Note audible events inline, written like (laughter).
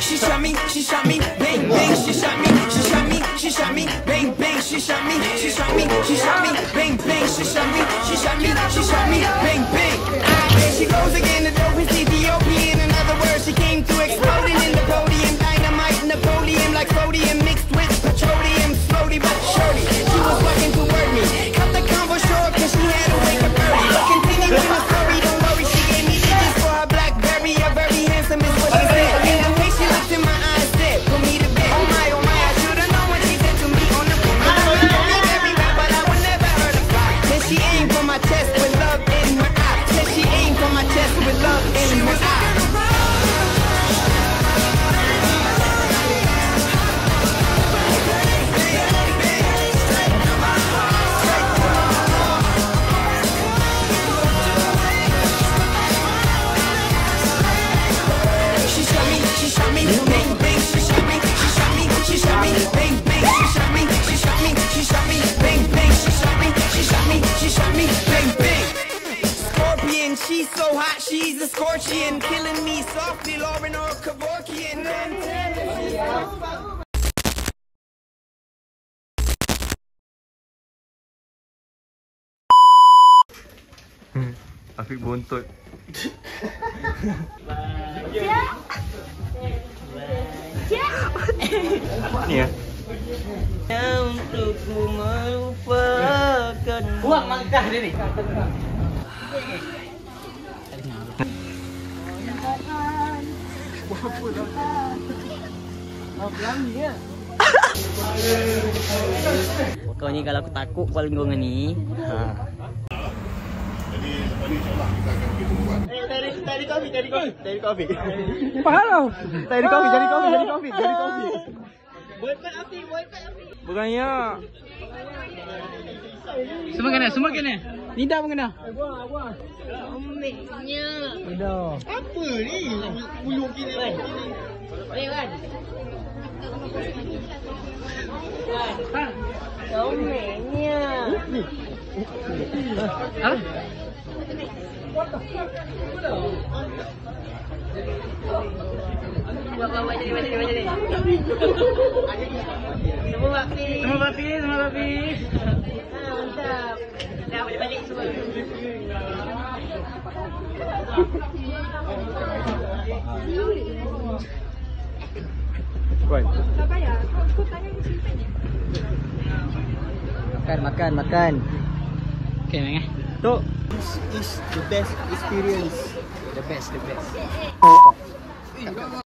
She shot me, she shot me, bang bang, she shot me, she shot me, she shot me, bang bang, she shot me, she shot me, she shot me, bang bang, she shot me, she shot me, she shot me, bang bang. Ah, there she goes again, the dope is Ethiopian. In other words, she came through exploding hot, she's a scorpion, killing me softly, Lauren or Kevorkian. Hmm. Afiq bontot. Ni (laughs) ya. Untukku melupakan Buang langkah dia ni Kau ni kalau aku takut kau lingkungan ni ha. Tadi tadi kopi, tadi kopi, tadi kopi. Faham Tadi kopi, jadi kopi, jadi kopi, jadi kopi. Bukannya Semua kena, semua kena Nida pun kena Omeknya. Nida Apa ni? Bulu kini. Eh, Wan. Wan. Omeknya. Ha? Buat buat buat jadi buat jadi buat jadi. Semua bapi. Semua babi, semua babi. Dah Makan, makan, makan. Okay, Meng eh Tu is the best experience. The best, the best